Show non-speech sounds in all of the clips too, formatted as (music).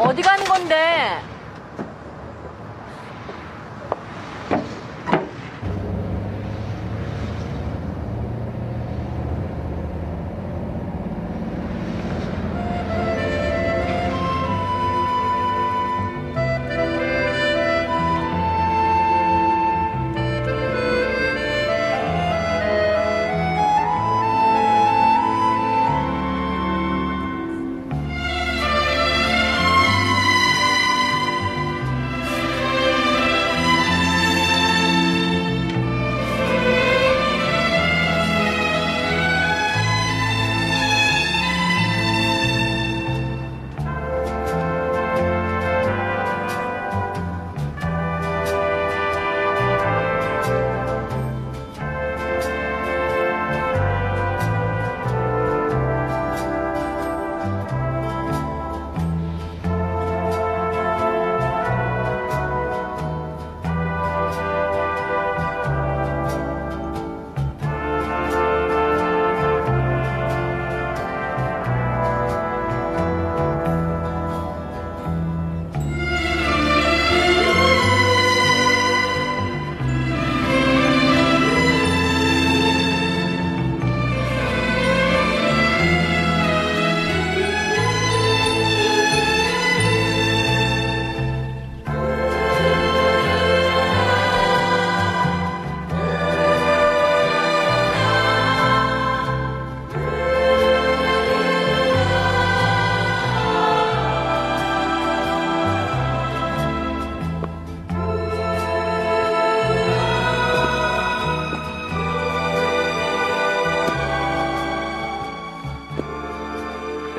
어디 가는 건데?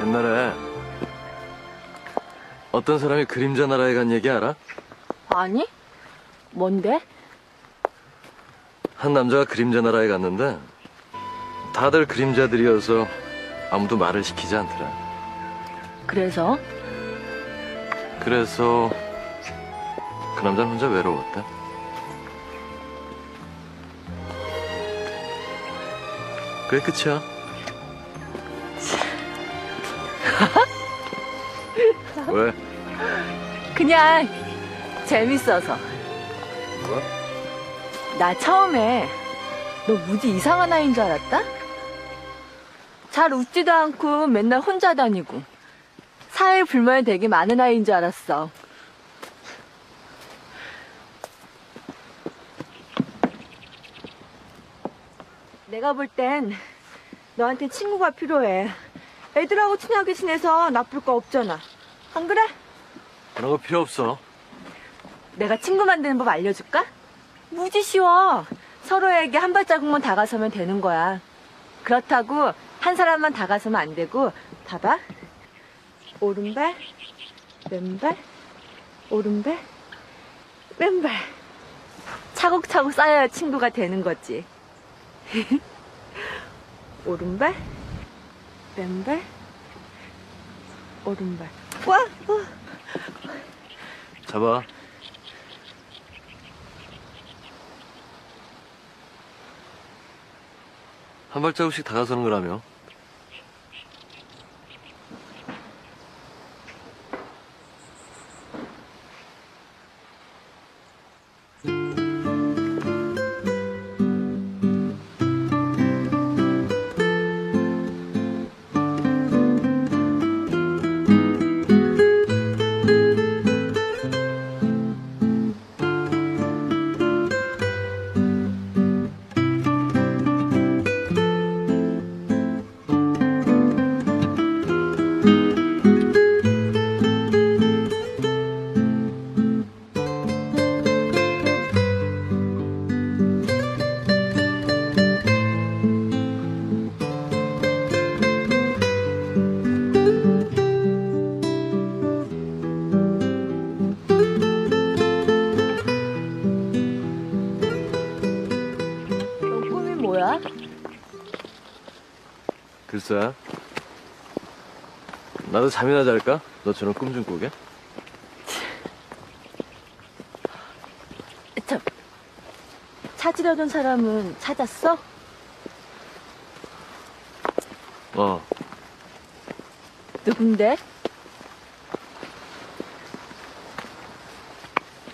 옛날에 어떤 사람이 그림자 나라에 간 얘기 알아? 아니? 뭔데? 한 남자가 그림자 나라에 갔는데 다들 그림자들이어서 아무도 말을 시키지 않더라. 그래서? 그래서 그 남자는 혼자 외로웠다. 그게 끝이야. 왜? 그냥 재밌어서. 뭐? 나 처음에 너 무지 이상한 아이인 줄 알았다? 잘 웃지도 않고 맨날 혼자 다니고 사회 불만이 되게 많은 아이인 줄 알았어. 내가 볼 땐 너한테 친구가 필요해. 애들하고 친하게 지내서 나쁠 거 없잖아. 안 그래? 그런 거 필요 없어. 내가 친구 만드는 법 알려줄까? 무지 쉬워. 서로에게 한 발자국만 다가서면 되는 거야. 그렇다고 한 사람만 다가서면 안 되고, 봐봐. 오른발, 왼발, 오른발, 왼발. 차곡차곡 쌓여야 친구가 되는 거지. (laughs) 오른발, 왼발, 오른발. 와! 와. 잡아. 한 발자국씩 다가서는 거라며. 글쎄. 나도 잠이나 잘까? 너처럼 꿈 좀 꾸게? 참, 찾으려던 사람은 찾았어? 어. 누군데?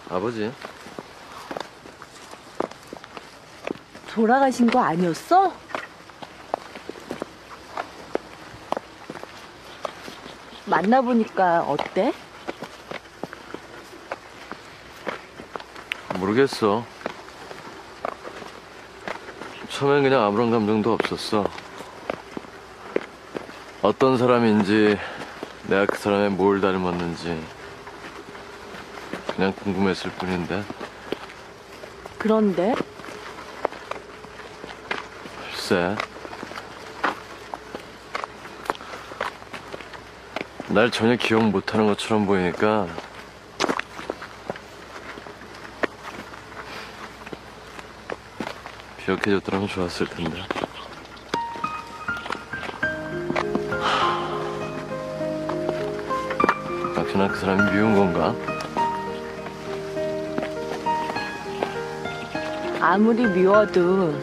아버지. 돌아가신 거 아니었어? 만나보니까 어때? 모르겠어. 처음엔 그냥 아무런 감정도 없었어. 어떤 사람인지, 내가 그 사람의 뭘 닮았는지, 그냥 궁금했을 뿐인데, 그런데 글쎄. 날 전혀 기억 못하는 것처럼 보이니까, 기억해줬더라면 좋았을 텐데. 역시나 그 사람이 미운 건가? 아무리 미워도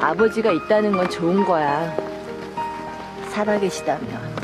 아버지가 있다는 건 좋은 거야. 살아계시다면.